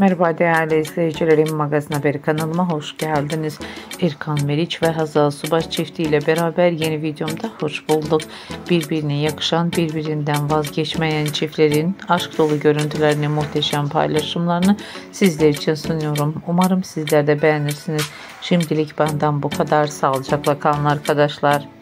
Merhaba değerli izleyicilerim Magazin Haberi kanalıma hoş geldiniz. Erkan Meriç ve Hazal Subaş çiftiyle beraber yeni videomda hoş bulduk. Birbirine yakışan birbirinden vazgeçmeyen çiftlerin aşk dolu görüntülerini muhteşem paylaşımlarını sizler için sunuyorum. Umarım sizler de beğenirsiniz. Şimdilik benden bu kadar sağlıcakla kalın arkadaşlar.